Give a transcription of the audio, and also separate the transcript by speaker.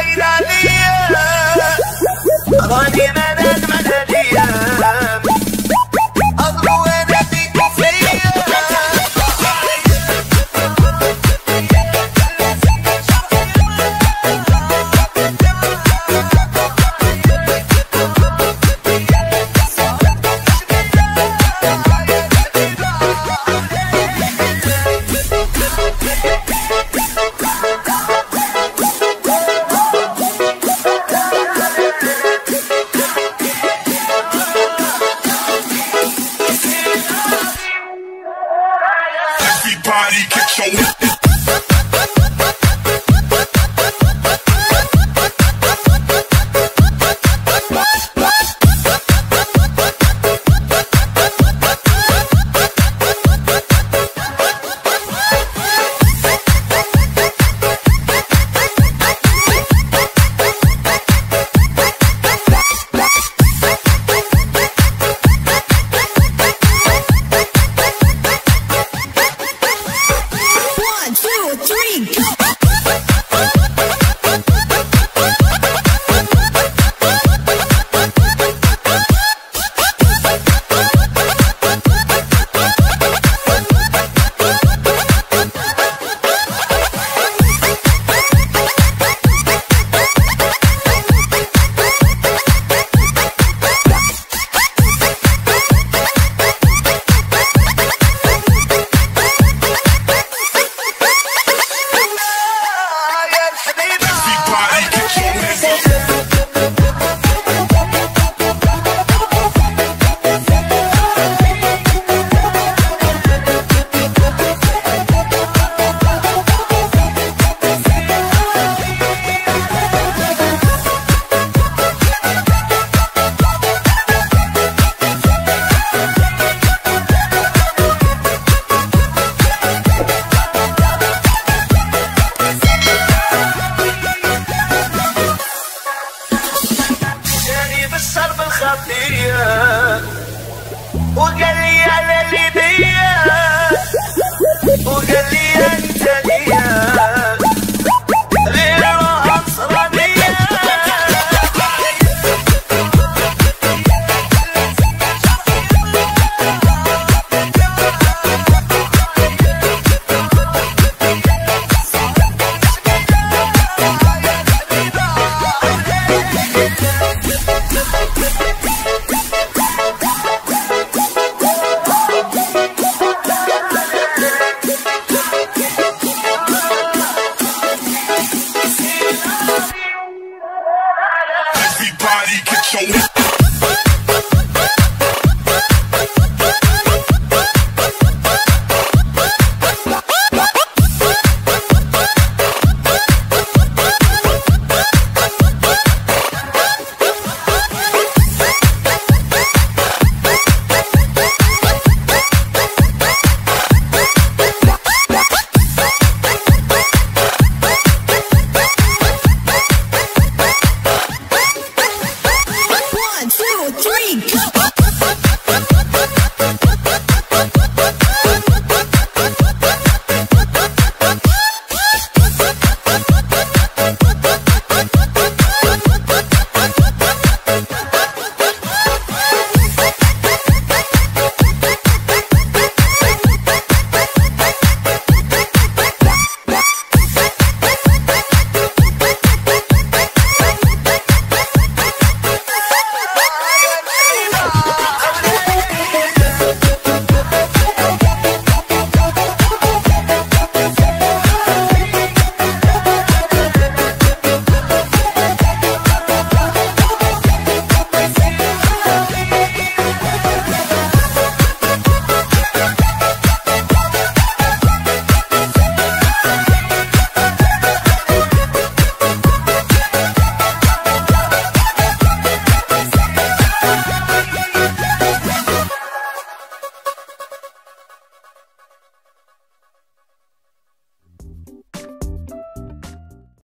Speaker 1: Ay,
Speaker 2: Daniel. kick show. Yeah.
Speaker 1: Everybody get your hands
Speaker 3: وقال لي على اللي بيا وقال لي انت ليا